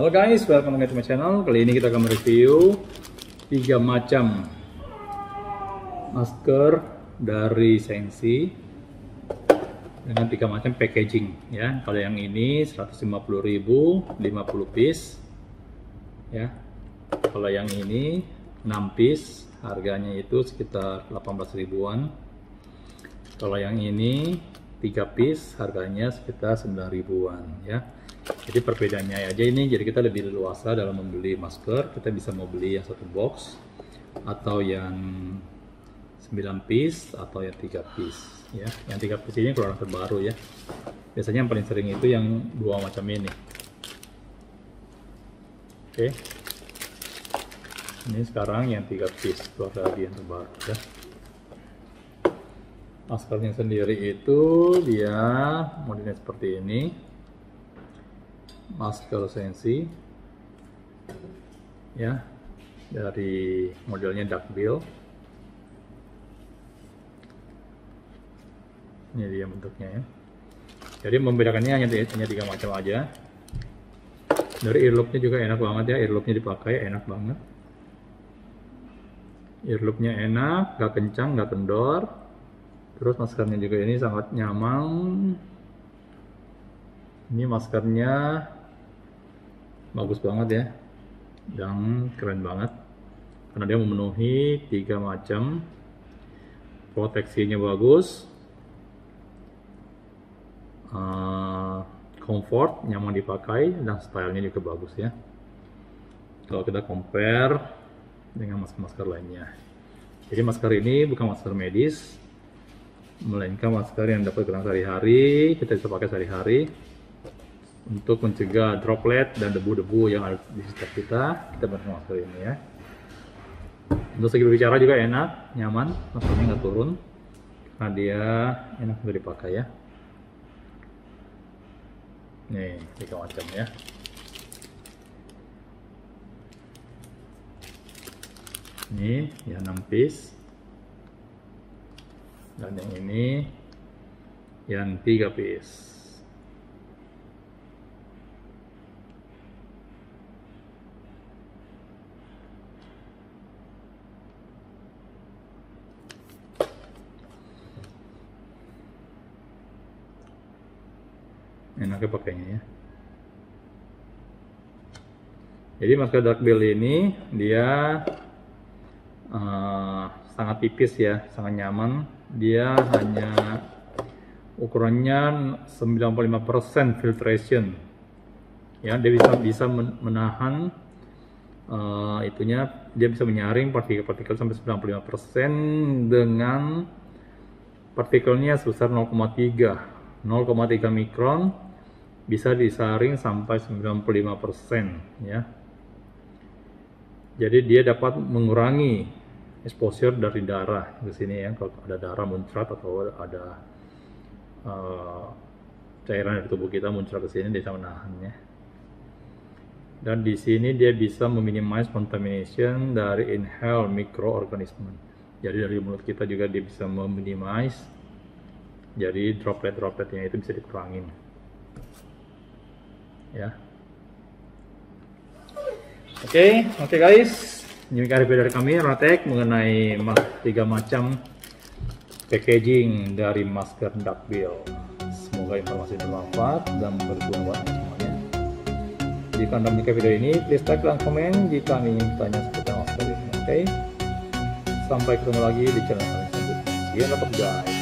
Halo guys, welcome back to my channel. Kali ini kita akan mereview tiga macam masker dari Sensi dengan tiga macam packaging ya. Kalau yang ini 150.000 50 piece ya. Kalau yang ini 6 piece harganya itu sekitar 18 ribuan. Kalau yang ini 3 piece harganya sekitar 9 ribuan ya jadi perbedaannya aja ini jadi kita lebih leluasa dalam membeli masker. Kita bisa mau beli yang satu box atau yang 9 piece atau yang 3 piece ya. Yang 3 piece ini keluaran terbaru ya. Biasanya yang paling sering itu yang dua macam ini. Oke. Ini sekarang yang 3 piece keluar lagi yang terbaru ya. Maskernya sendiri itu dia modelnya seperti ini masker sensi ya dari modelnya duckbill ini dia bentuknya ya. Jadi membedakannya hanya, hanya tiga macam aja. Dari earloopnya juga enak banget ya. Earloopnya dipakai enak banget. Earloopnya enak gak kencang gak kendor. Terus maskernya juga ini sangat nyaman. Ini maskernya bagus banget ya. Dan keren banget. Karena dia memenuhi tiga macam. Proteksinya bagus. Uh, comfort nyaman dipakai dan stylenya juga bagus ya. Kalau kita compare dengan masker-masker lainnya. Jadi masker ini bukan masker medis melainkan masker yang dapat gunakan sehari-hari kita bisa pakai sehari-hari untuk mencegah droplet dan debu-debu yang ada di sekitar kita. Kita pakai masker ini ya. Untuk segi berbicara juga enak nyaman maskernya nggak turun. Karena dia enak untuk dipakai ya. Nih tiga macam ya. Ini ya 6 piece. Dan yang ini yang 3 piece enaknya pakainya ya. Jadi masker dark bill ini dia uh, sangat tipis ya sangat nyaman. Dia hanya ukurannya 95% filtration. Ya dia bisa bisa menahan uh, itunya. Dia bisa menyaring partikel-partikel sampai 95% dengan partikelnya sebesar 0,3 0,3 mikron bisa disaring sampai 95% ya. Jadi dia dapat mengurangi exposure dari darah ke sini ya. Kalau ada darah muncrat atau ada uh, cairan dari tubuh kita muncrat ke sini dia bisa menahannya. Dan di sini dia bisa meminimize contamination dari inhale microorganism. Jadi dari mulut kita juga dia bisa meminimize jadi droplet-dropletnya itu bisa dikurangin ya. Oke okay, oke okay guys. Ini review dari kami Ratek mengenai tiga macam packaging dari masker duckbill semoga informasi bermanfaat dan berguna buat semuanya. Jika anda menyukai video ini please like dan komen jika ingin bertanya seputar masker ini oke? Okay? sampai ketemu lagi di channel kami selanjutnya. See guys